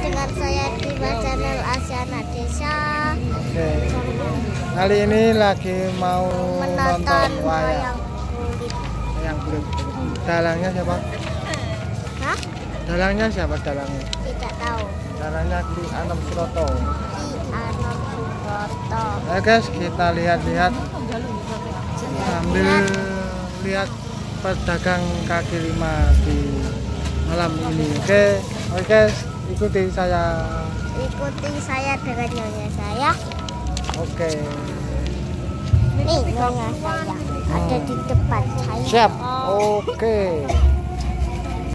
dengan saya di channel Asiana Desa. Oke. Kali ini lagi mau menonton, nonton wayang kulit. Wayang kulit. Dalangnya siapa? Hah? Dalangnya siapa dalangnya? Tidak tahu. Dalangnya di Anom Suroto. Di Anom Suroto. Oke guys, kita lihat-lihat sambil lihat pedagang kaki lima di malam ini. Oke, oke guys ikuti saya. Ikuti saya dengan nyonya saya. Oke, Nih nyonya saya ada di depan saya. siap. Oke.